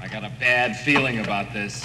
I got a bad feeling about this.